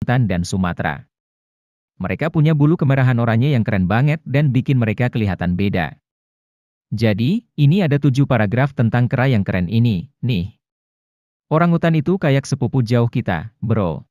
Kalimantan dan Sumatera. Mereka punya bulu kemerahan oranye yang keren banget dan bikin mereka kelihatan beda. Jadi, ini ada tujuh paragraf tentang kera yang keren ini, nih. Orang hutan itu kayak sepupu jauh kita, bro.